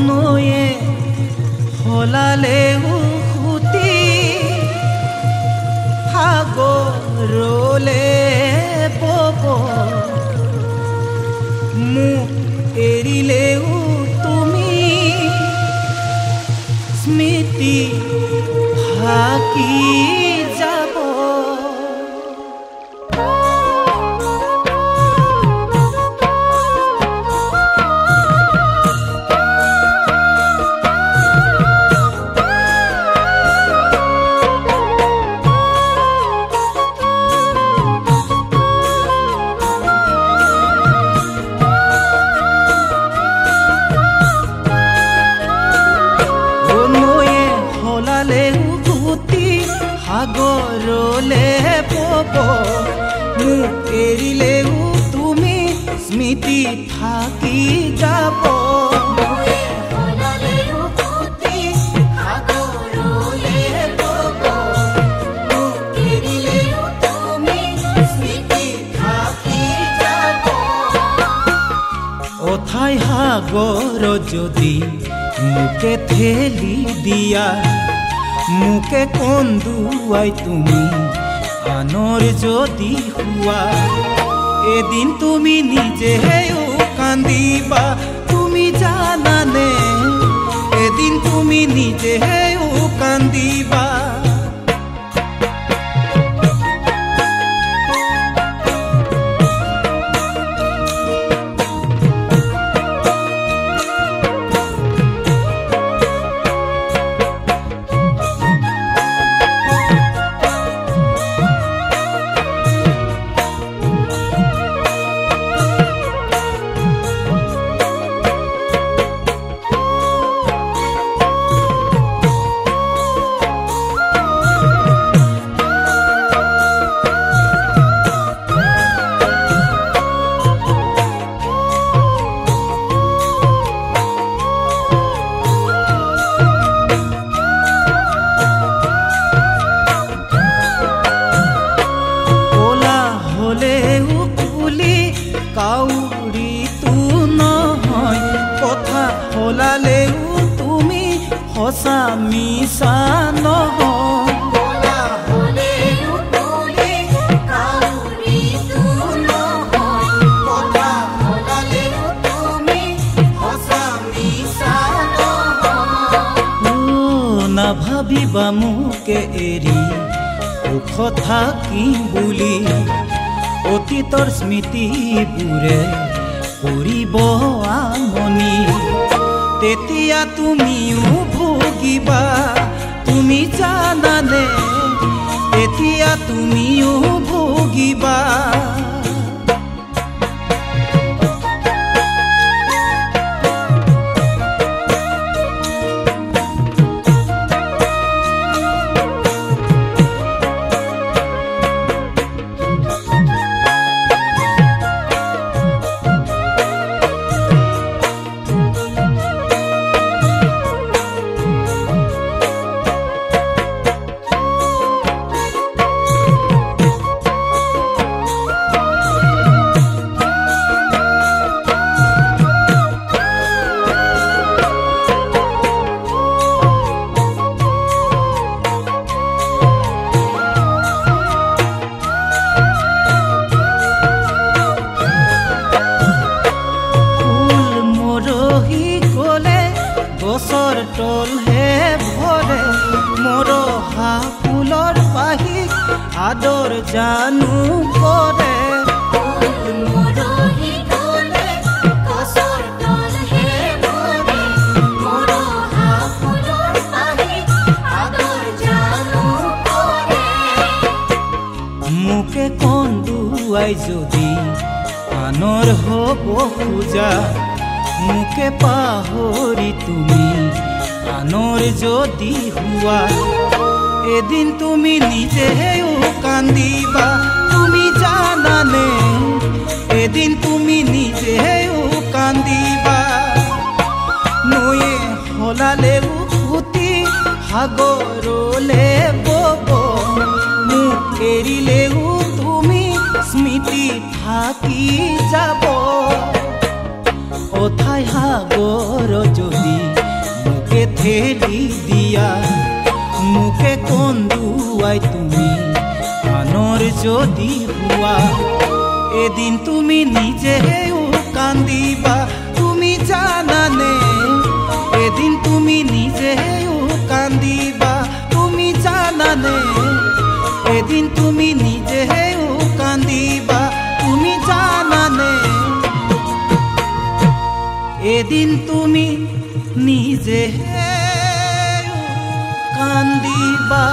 নয়ে হলালেও সুতি সাগৰলে পব মোক এৰিলেও তুমি স্মৃতি থাকি সাগৰলে পব মোক এৰিলেও তুমি স্মৃতি থাকি যাব। অথাই সাগৰ যদি মোকে ঠেলি দিয়া মোকে কন্দুৱাই তুমি? আনৰ যদি হোৱা এদিন তুমি নিজেও কান্দিবা। তুমি জানানে এদিন তুমি নিজেও কান্দিবা। কাউৰীটো নহয় কথা সলালেও তুমি সঁচা মিছা নহয়। নাভাবিবা মোকে এৰি সুখ থাকিম বুলি। অতীতৰ স্মৃতিবোৰে কৰিব আমনি। তেতিয়া তুমিও ভুগিবা তুমি জানানে তেতিয়া তুমিও ভুগিবা। মৰহি গলে গছৰ তলহে ভৰে মৰহা ফুলৰ পাহি আদৰ জানো কৰে। মোকে কন্দুৱাই যদি আনৰ হ'ব খোজা মোকে পাহৰি তুমি আনৰ যদি হোৱা এদিন তুমি নিজেও কান্দিবা, তুমি জানানে এদিন তুমি নিজেও কান্দিবা। নয়ে সলালেও ফুটি সাগৰলে বব মোক এৰিলেও তুমি স্মৃতি থাকি যাব। অথাই হাগর যদি? ঠেলি দিয়া। মুখে কন্দুয়াই তুমি? আনর যদি হুয়া। এদিন তুমি নিজেও কান্দিবা। তুমি জানানে এদিন তুমি নিজে কান্দিবা।